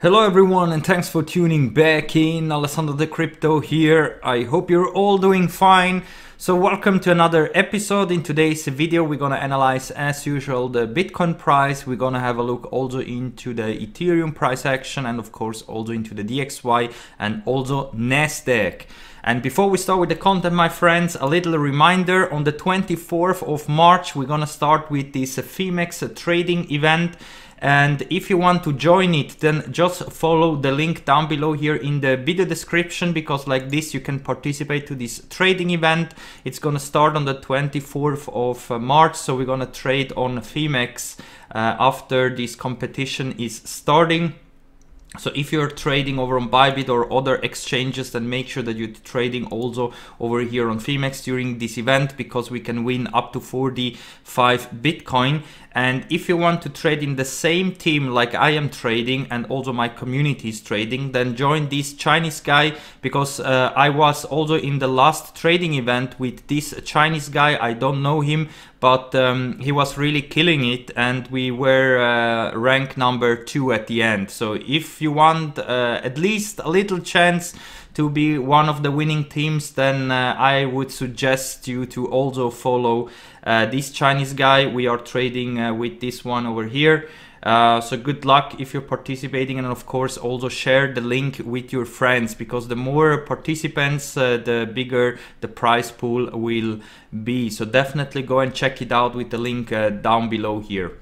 Hello everyone and thanks for tuning back in. Alessandro De Crypto here. I hope you're all doing fine. So welcome to another episode. In today's video we're gonna analyze as usual the Bitcoin price. We're gonna have a look also into the Ethereum price action and of course also into the DXY and also Nasdaq. And before we start with the content, my friends, a little reminder on the 24th of March, we're gonna start with this Phemex trading event. And if you want to join it, then just follow the link down below here in the video description because like this you can participate to this trading event. It's gonna start on the 24th of uh, March, so we're gonna trade on Phemex uh, after this competition is starting. So if you're trading over on Bybit or other exchanges, then make sure that you're trading also over here on Phemex during this event because we can win up to 45 Bitcoin. And if you want to trade in the same team like I am trading and also my community is trading, then join this Chinese guy because uh, I was also in the last trading event with this Chinese guy. I don't know him, but um, he was really killing it and we were uh, rank number two at the end. So if you want uh, at least a little chance to be one of the winning teams, then uh, I would suggest you to also follow uh, this Chinese guy. We are trading uh, with this one over here. Uh, so good luck if you're participating and of course also share the link with your friends because the more participants uh, the bigger the prize pool will be so definitely go and check it out with the link uh, down below here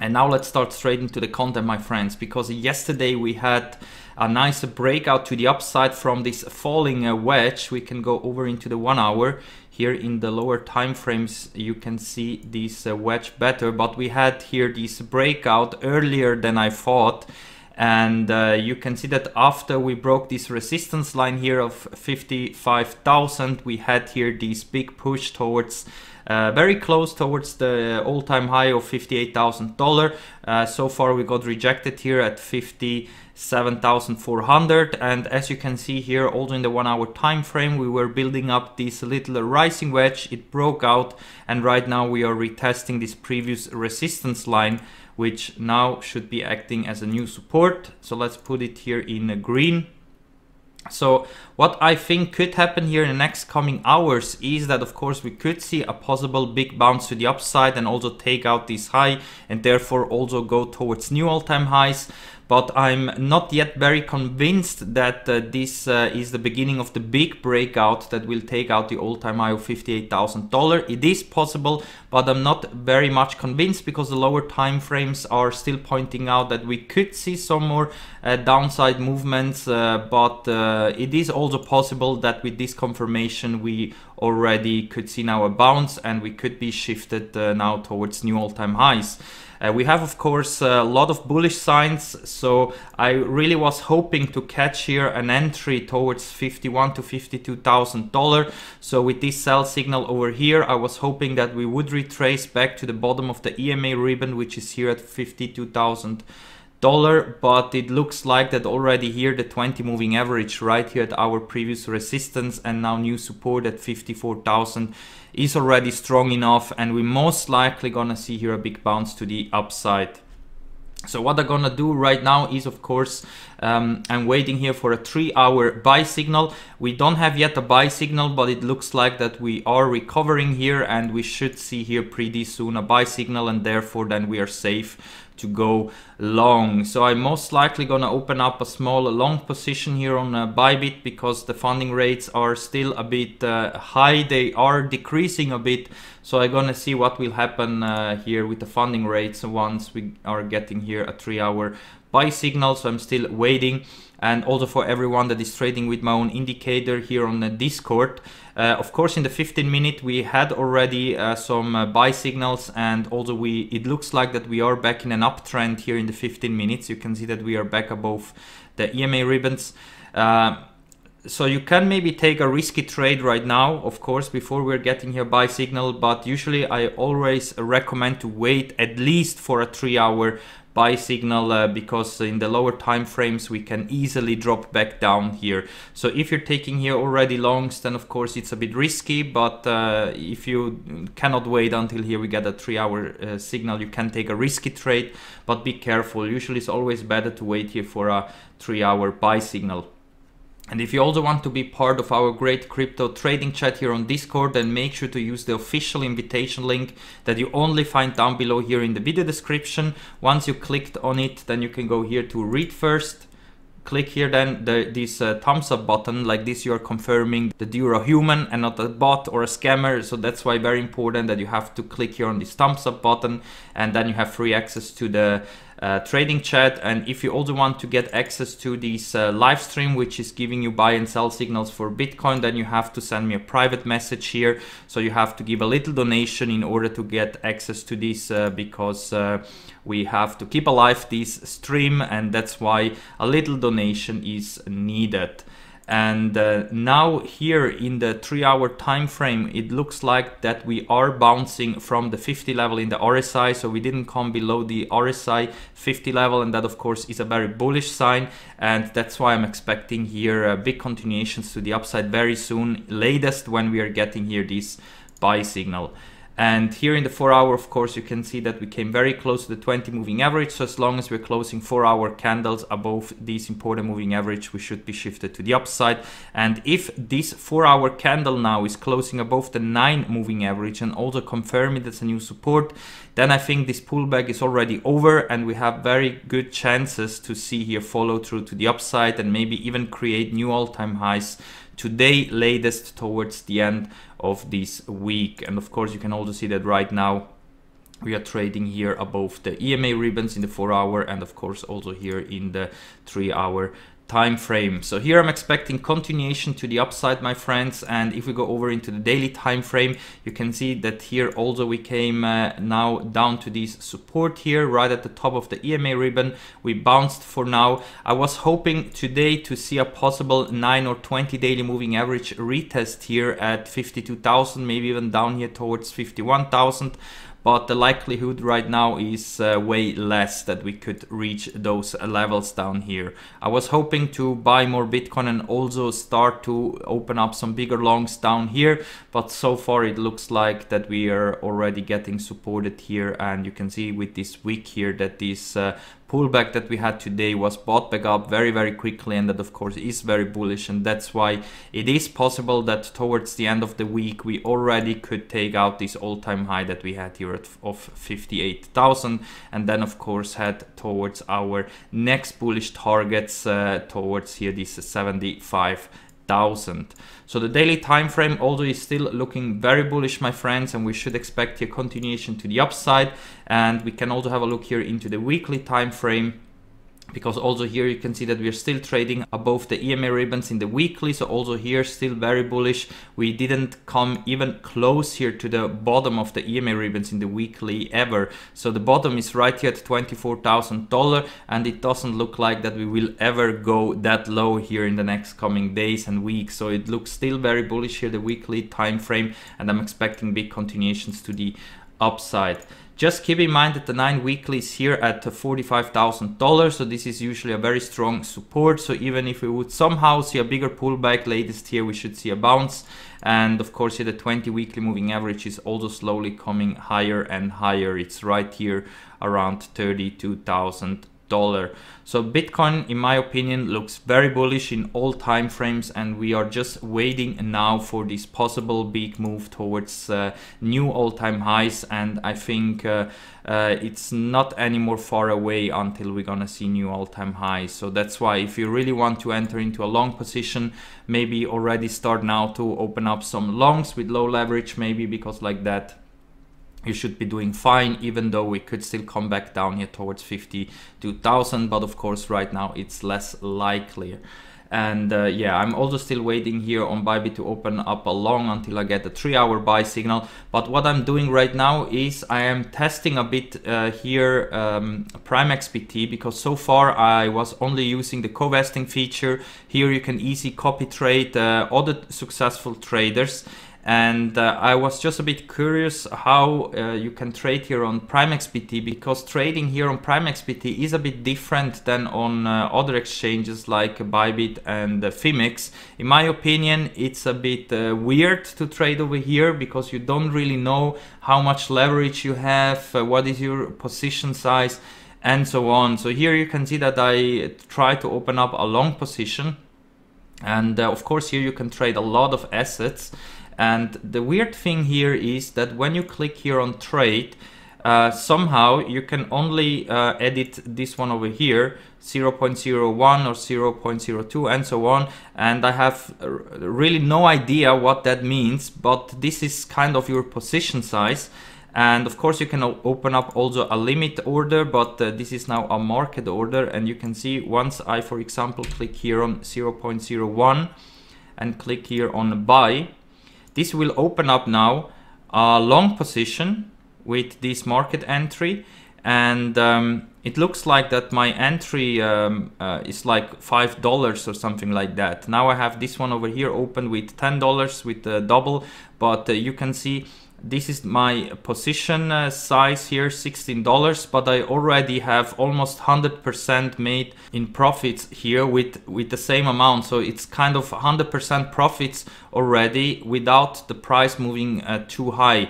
and now let's start straight into the content my friends because yesterday we had a nice breakout to the upside from this falling uh, wedge. We can go over into the one hour. Here in the lower time frames, you can see this uh, wedge better, but we had here this breakout earlier than I thought. And uh, you can see that after we broke this resistance line here of 55,000, we had here this big push towards uh, very close towards the all-time high of $58,000. Uh, so far we got rejected here at 57,400 and as you can see here also in the one hour time frame we were building up this little rising wedge. It broke out. And right now we are retesting this previous resistance line which now should be acting as a new support. So let's put it here in green so what I think could happen here in the next coming hours is that of course we could see a possible big bounce to the upside and also take out this high and therefore also go towards new all-time highs but I'm not yet very convinced that uh, this uh, is the beginning of the big breakout that will take out the all-time high of $58,000. It is possible, but I'm not very much convinced because the lower time frames are still pointing out that we could see some more uh, downside movements, uh, but uh, it is also possible that with this confirmation we already could see now a bounce and we could be shifted uh, now towards new all-time highs. Uh, we have, of course, a lot of bullish signs, so I really was hoping to catch here an entry towards 51 to 52,000 dollar. So with this sell signal over here, I was hoping that we would retrace back to the bottom of the EMA ribbon, which is here at 52,000 dollar but it looks like that already here the 20 moving average right here at our previous resistance and now new support at 54,000 is already strong enough and we're most likely gonna see here a big bounce to the upside. So what I'm gonna do right now is of course um, I'm waiting here for a three hour buy signal. We don't have yet a buy signal but it looks like that we are recovering here and we should see here pretty soon a buy signal and therefore then we are safe to go long. So I'm most likely gonna open up a small long position here on uh, Bybit because the funding rates are still a bit uh, high. They are decreasing a bit. So I'm gonna see what will happen uh, here with the funding rates once we are getting here a three hour buy signal. So I'm still waiting and also for everyone that is trading with my own indicator here on the Discord. Uh, of course, in the 15 minute, we had already uh, some uh, buy signals and also we it looks like that we are back in an uptrend here in the 15 minutes. You can see that we are back above the EMA ribbons. Uh, so you can maybe take a risky trade right now, of course, before we're getting here buy signal, but usually I always recommend to wait at least for a three hour buy signal uh, because in the lower time frames we can easily drop back down here. So if you're taking here already longs, then of course it's a bit risky, but uh, if you cannot wait until here we get a three hour uh, signal, you can take a risky trade, but be careful. Usually it's always better to wait here for a three hour buy signal. And if you also want to be part of our great crypto trading chat here on Discord, then make sure to use the official invitation link that you only find down below here in the video description. Once you clicked on it, then you can go here to read first. Click here then the, this uh, thumbs up button, like this you are confirming that you're a human and not a bot or a scammer. So that's why very important that you have to click here on this thumbs up button and then you have free access to the uh, trading chat. And if you also want to get access to this uh, live stream, which is giving you buy and sell signals for Bitcoin, then you have to send me a private message here. So you have to give a little donation in order to get access to this uh, because uh, we have to keep alive this stream and that's why a little donation is needed and uh, now here in the three hour time frame it looks like that we are bouncing from the 50 level in the RSI so we didn't come below the RSI 50 level and that of course is a very bullish sign. And that's why I'm expecting here uh, big continuations to the upside very soon latest when we are getting here this buy signal and here in the 4 hour, of course, you can see that we came very close to the 20 moving average. So as long as we're closing 4 hour candles above this important moving average, we should be shifted to the upside. And if this 4 hour candle now is closing above the 9 moving average and also confirming that's a new support, then I think this pullback is already over and we have very good chances to see here follow through to the upside and maybe even create new all-time highs today latest towards the end of this week. And of course you can also see that right now we are trading here above the EMA ribbons in the 4 hour and of course also here in the 3 hour time frame. So here I'm expecting continuation to the upside, my friends. And if we go over into the daily time frame, you can see that here also we came uh, now down to this support here, right at the top of the EMA ribbon. We bounced for now. I was hoping today to see a possible 9 or 20 daily moving average retest here at 52,000, maybe even down here towards 51,000 but the likelihood right now is uh, way less that we could reach those levels down here. I was hoping to buy more Bitcoin and also start to open up some bigger longs down here, but so far it looks like that we are already getting supported here and you can see with this wick here that this uh, pullback that we had today was bought back up very very quickly and that of course is very bullish. And that's why it is possible that towards the end of the week we already could take out this all-time high that we had here at, of 58,000 and then of course head towards our next bullish targets uh, towards here this 75 thousand. So the daily time frame although is still looking very bullish my friends and we should expect a continuation to the upside and we can also have a look here into the weekly time frame because also here you can see that we are still trading above the EMA ribbons in the weekly. So also here still very bullish. We didn't come even close here to the bottom of the EMA ribbons in the weekly ever. So the bottom is right here at $24,000 and it doesn't look like that we will ever go that low here in the next coming days and weeks. So it looks still very bullish here the weekly time frame and I'm expecting big continuations to the upside just keep in mind that the 9 weekly is here at $45,000, so this is usually a very strong support. So even if we would somehow see a bigger pullback latest here, we should see a bounce. And of course here the 20 weekly moving average is also slowly coming higher and higher. It's right here around 32,000 dollar. So Bitcoin, in my opinion, looks very bullish in all time frames and we are just waiting now for this possible big move towards uh, new all-time highs and I think uh, uh, it's not any more far away until we're gonna see new all-time highs. So that's why if you really want to enter into a long position, maybe already start now to open up some longs with low leverage maybe because like that you should be doing fine even though we could still come back down here towards 52,000 but of course right now it's less likely. And uh, yeah I'm also still waiting here on Bybit to open up a long until I get a three hour buy signal. But what I'm doing right now is I am testing a bit uh, here um, Prime XBT because so far I was only using the co-vesting feature. Here you can easy copy trade uh, other successful traders and uh, I was just a bit curious how uh, you can trade here on PrimeXBT because trading here on PrimeXBT is a bit different than on uh, other exchanges like Bybit and uh, Phemex. In my opinion, it's a bit uh, weird to trade over here because you don't really know how much leverage you have, uh, what is your position size, and so on. So here you can see that I try to open up a long position. And of course here you can trade a lot of assets and the weird thing here is that when you click here on trade, uh, somehow you can only uh, edit this one over here 0.01 or 0.02 and so on. And I have really no idea what that means but this is kind of your position size. And of course you can open up also a limit order but uh, this is now a market order. And you can see once I for example click here on 0.01 and click here on buy this will open up now a long position with this market entry. And um, it looks like that my entry um, uh, is like five dollars or something like that. Now I have this one over here open with ten dollars with the double. But uh, you can see this is my position uh, size here $16 but I already have almost 100% made in profits here with with the same amount. So it's kind of 100% profits already without the price moving uh, too high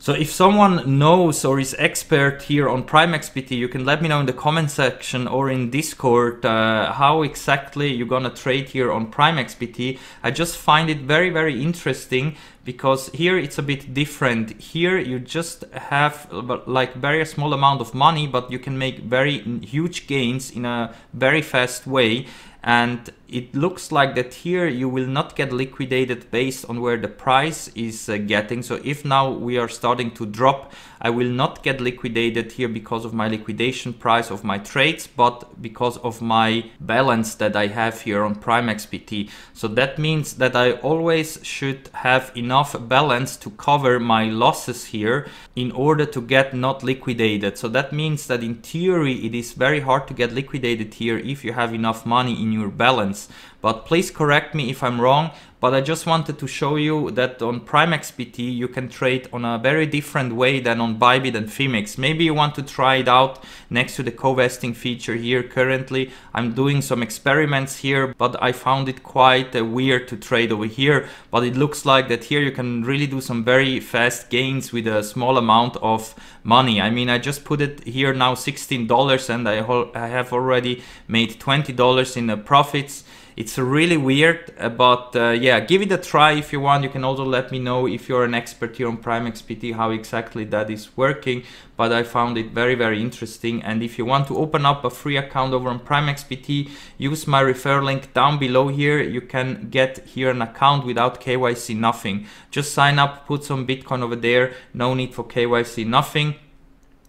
so if someone knows or is expert here on PrimeXBT, you can let me know in the comment section or in Discord uh, how exactly you're gonna trade here on PrimeXBT. I just find it very, very interesting because here it's a bit different. Here you just have like very small amount of money, but you can make very huge gains in a very fast way and it looks like that here you will not get liquidated based on where the price is uh, getting. So if now we are starting to drop I will not get liquidated here because of my liquidation price of my trades but because of my balance that I have here on PrimeXBT so that means that I always should have enough balance to cover my losses here in order to get not liquidated. So that means that in theory it is very hard to get liquidated here if you have enough money in in your balance. But please correct me if I'm wrong, but I just wanted to show you that on PrimeXBT you can trade on a very different way than on Bybit and Phemex. Maybe you want to try it out next to the co-vesting feature here currently. I'm doing some experiments here, but I found it quite uh, weird to trade over here. But it looks like that here you can really do some very fast gains with a small amount of money. I mean, I just put it here now $16 and I, I have already made $20 in the profits it's really weird, uh, but uh, yeah, give it a try if you want. You can also let me know if you're an expert here on prime PrimeXBT, how exactly that is working. But I found it very, very interesting. And if you want to open up a free account over on prime PrimeXBT, use my referral link down below here. You can get here an account without KYC, nothing. Just sign up, put some Bitcoin over there. No need for KYC, nothing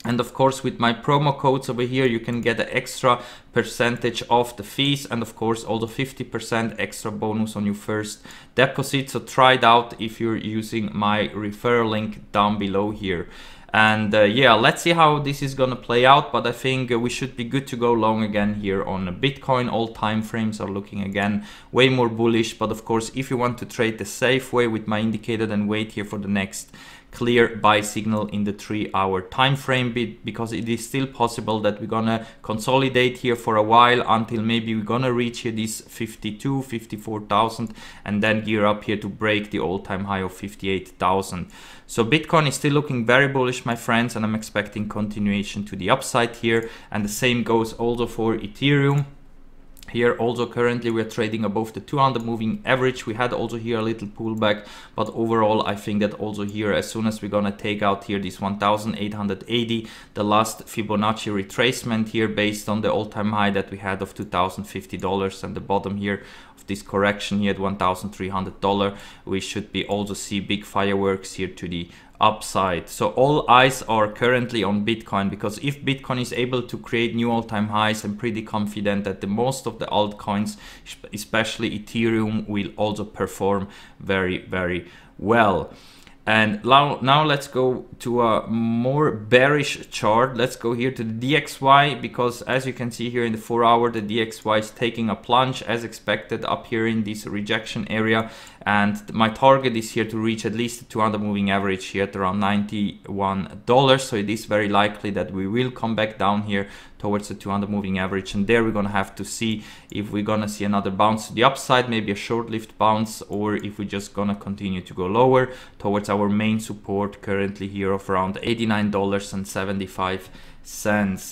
and of course with my promo codes over here you can get an extra percentage of the fees and of course also 50% extra bonus on your first deposit. So try it out if you're using my referral link down below here. And uh, yeah let's see how this is gonna play out but i think we should be good to go long again here on bitcoin. All time frames are looking again way more bullish but of course if you want to trade the safe way with my indicator then wait here for the next clear buy signal in the three hour time frame because it is still possible that we're gonna consolidate here for a while until maybe we're gonna reach here this 52 54,000 and then gear up here to break the all-time high of 58,000 so Bitcoin is still looking very bullish my friends and I'm expecting continuation to the upside here and the same goes also for Ethereum here also currently we're trading above the 200 moving average. We had also here a little pullback, but overall I think that also here as soon as we're gonna take out here this 1880, the last Fibonacci retracement here based on the all-time high that we had of $2,050 and the bottom here of this correction here at $1,300, we should be also see big fireworks here to the upside. So all eyes are currently on Bitcoin because if Bitcoin is able to create new all-time highs, I'm pretty confident that the most of the altcoins, especially Ethereum, will also perform very, very well. And now, now let's go to a more bearish chart. Let's go here to the DXY because as you can see here in the 4 hour, the DXY is taking a plunge as expected up here in this rejection area. And my target is here to reach at least the 200 moving average here at around $91. So it is very likely that we will come back down here towards the 200 moving average and there we're gonna have to see if we're gonna see another bounce to the upside maybe a short-lived bounce or if we're just gonna continue to go lower towards our main support currently here of around $89.75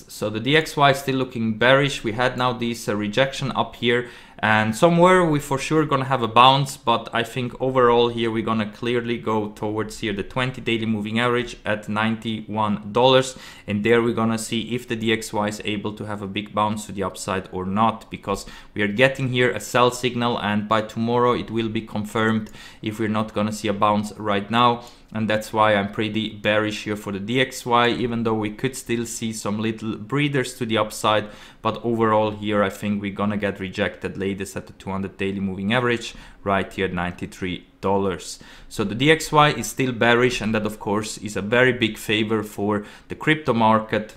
So the DXY is still looking bearish. We had now this uh, rejection up here and somewhere we for sure gonna have a bounce but I think overall here we're gonna clearly go towards here the 20 daily moving average at $91 and there we're gonna see if the DXY is able to have a big bounce to the upside or not because we are getting here a sell signal and by tomorrow it will be confirmed if we're not gonna see a bounce right now and that's why I'm pretty bearish here for the DXY even though we could still see some little breathers to the upside. But overall here I think we're gonna get rejected latest at the 200 daily moving average right here at $93 so the DXY is still bearish and that of course is a very big favor for the crypto market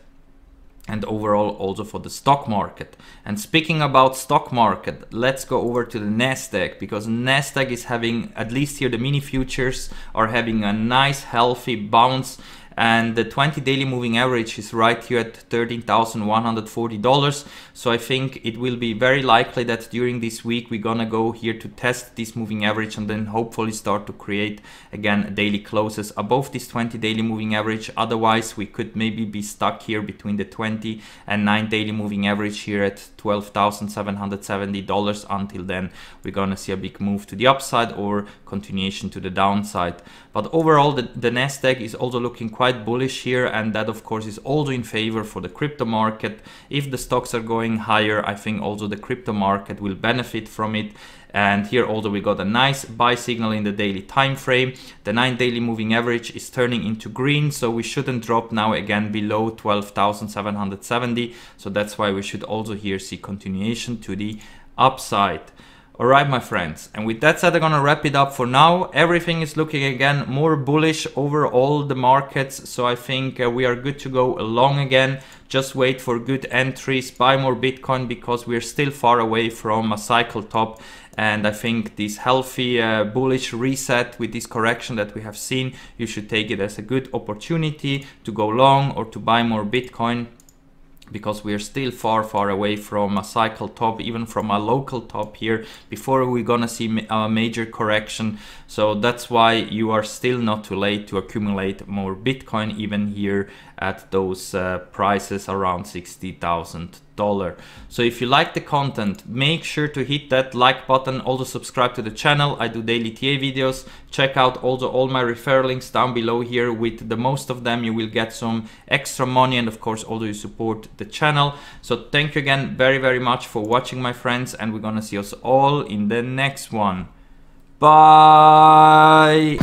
and overall also for the stock market. And speaking about stock market, let's go over to the Nasdaq because Nasdaq is having at least here the mini futures are having a nice healthy bounce and the 20 daily moving average is right here at $13,140 so I think it will be very likely that during this week we're gonna go here to test this moving average and then hopefully start to create again daily closes above this 20 daily moving average. Otherwise we could maybe be stuck here between the 20 and 9 daily moving average here at $12,770 until then we're gonna see a big move to the upside or continuation to the downside. But overall the, the Nasdaq is also looking quite quite bullish here and that of course is also in favor for the crypto market. If the stocks are going higher, I think also the crypto market will benefit from it. And here also we got a nice buy signal in the daily time frame. The 9 daily moving average is turning into green, so we shouldn't drop now again below 12,770. So that's why we should also here see continuation to the upside. Alright my friends, and with that said I'm gonna wrap it up for now. Everything is looking again more bullish over all the markets, so I think uh, we are good to go along again. Just wait for good entries, buy more Bitcoin because we're still far away from a cycle top and I think this healthy uh, bullish reset with this correction that we have seen, you should take it as a good opportunity to go long or to buy more Bitcoin because we are still far far away from a cycle top even from a local top here before we're gonna see a major correction. So that's why you are still not too late to accumulate more bitcoin even here at those uh, prices around $60,000. So if you like the content, make sure to hit that like button, also subscribe to the channel. I do daily TA videos. Check out also all my referral links down below here. With the most of them, you will get some extra money and of course, also you support the channel. So thank you again very, very much for watching my friends and we're gonna see us all in the next one. Bye!